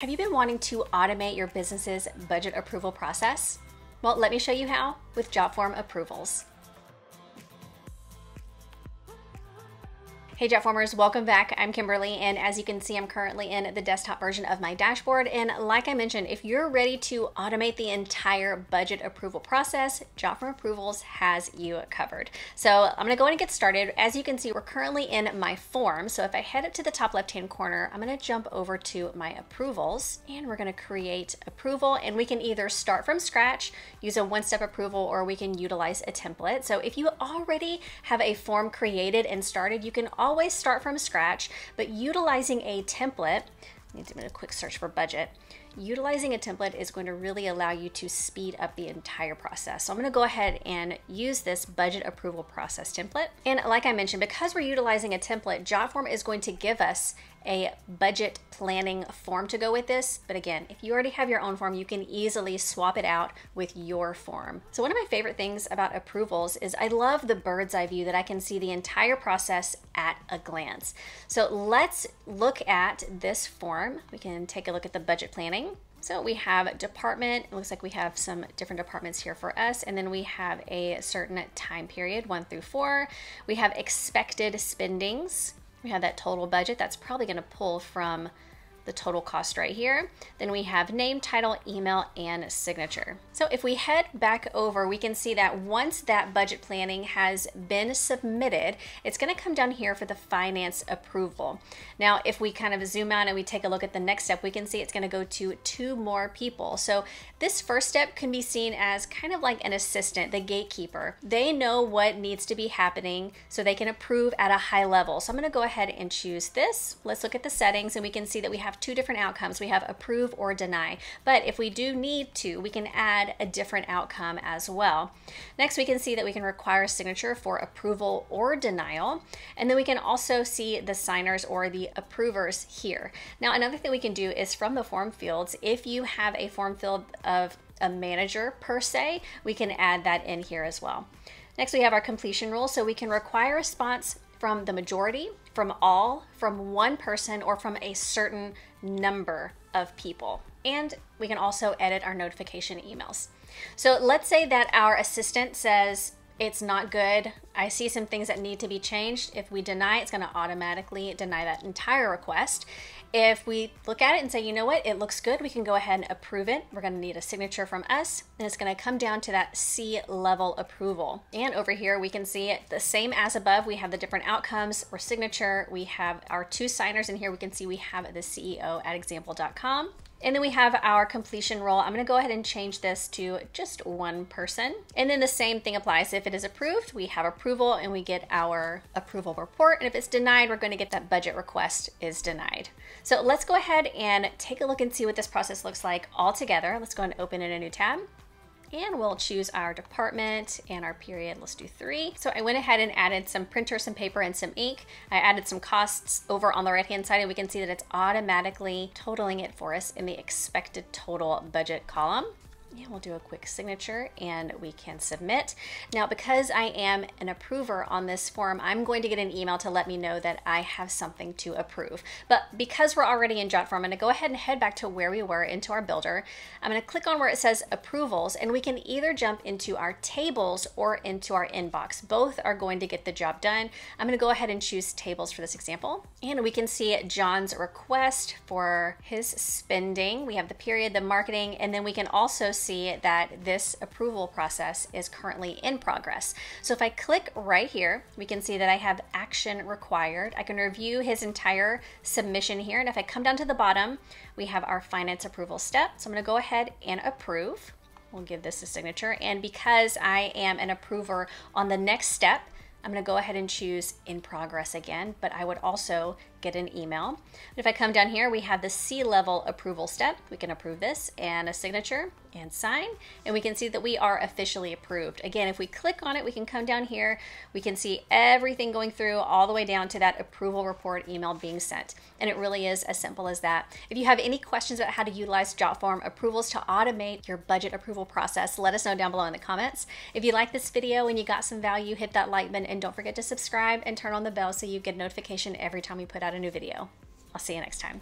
Have you been wanting to automate your business's budget approval process? Well, let me show you how with JotForm approvals. Hey JotFormers, welcome back. I'm Kimberly, and as you can see, I'm currently in the desktop version of my dashboard. And like I mentioned, if you're ready to automate the entire budget approval process, JotForm Approvals has you covered. So I'm gonna go ahead and get started. As you can see, we're currently in my form. So if I head up to the top left-hand corner, I'm gonna jump over to my approvals, and we're gonna create approval, and we can either start from scratch, use a one-step approval, or we can utilize a template. So if you already have a form created and started, you can always start from scratch, but utilizing a template, I need to do a quick search for budget. Utilizing a template is going to really allow you to speed up the entire process. So I'm gonna go ahead and use this budget approval process template. And like I mentioned, because we're utilizing a template, JotForm is going to give us a budget planning form to go with this. But again, if you already have your own form, you can easily swap it out with your form. So one of my favorite things about approvals is I love the bird's eye view that I can see the entire process at a glance. So let's look at this form. We can take a look at the budget planning. So we have department, it looks like we have some different departments here for us, and then we have a certain time period, one through four. We have expected spendings. We have that total budget. That's probably gonna pull from the total cost right here. Then we have name, title, email, and signature. So if we head back over, we can see that once that budget planning has been submitted, it's gonna come down here for the finance approval. Now, if we kind of zoom out and we take a look at the next step, we can see it's gonna go to two more people. So this first step can be seen as kind of like an assistant, the gatekeeper. They know what needs to be happening so they can approve at a high level. So I'm gonna go ahead and choose this. Let's look at the settings and we can see that we have two different outcomes. We have approve or deny. But if we do need to, we can add a different outcome as well. Next, we can see that we can require a signature for approval or denial. And then we can also see the signers or the approvers here. Now, another thing we can do is from the form fields, if you have a form field of a manager per se, we can add that in here as well. Next, we have our completion rule. So we can require a response from the majority, from all, from one person, or from a certain number of people. And we can also edit our notification emails. So let's say that our assistant says, it's not good. I see some things that need to be changed. If we deny, it's going to automatically deny that entire request. If we look at it and say, you know what, it looks good, we can go ahead and approve it. We're going to need a signature from us, and it's going to come down to that C level approval. And over here, we can see it the same as above. We have the different outcomes or signature. We have our two signers in here. We can see we have the CEO at example.com. And then we have our completion role. I'm gonna go ahead and change this to just one person. And then the same thing applies. If it is approved, we have approval and we get our approval report. And if it's denied, we're gonna get that budget request is denied. So let's go ahead and take a look and see what this process looks like all together. Let's go and open in a new tab and we'll choose our department and our period. Let's do three. So I went ahead and added some printer, some paper, and some ink. I added some costs over on the right-hand side, and we can see that it's automatically totaling it for us in the expected total budget column. And we'll do a quick signature and we can submit. Now, because I am an approver on this form, I'm going to get an email to let me know that I have something to approve. But because we're already in JotForm, I'm gonna go ahead and head back to where we were into our builder. I'm gonna click on where it says approvals and we can either jump into our tables or into our inbox. Both are going to get the job done. I'm gonna go ahead and choose tables for this example. And we can see John's request for his spending. We have the period, the marketing, and then we can also see that this approval process is currently in progress. So if I click right here, we can see that I have action required. I can review his entire submission here. And if I come down to the bottom, we have our finance approval step. So I'm gonna go ahead and approve. We'll give this a signature. And because I am an approver on the next step, I'm gonna go ahead and choose in progress again, but I would also get an email. If I come down here, we have the C level approval step. We can approve this and a signature and sign, and we can see that we are officially approved. Again, if we click on it, we can come down here, we can see everything going through all the way down to that approval report email being sent. And it really is as simple as that. If you have any questions about how to utilize JotForm approvals to automate your budget approval process, let us know down below in the comments. If you like this video and you got some value, hit that like button and don't forget to subscribe and turn on the bell so you get notification every time we put a new video. I'll see you next time.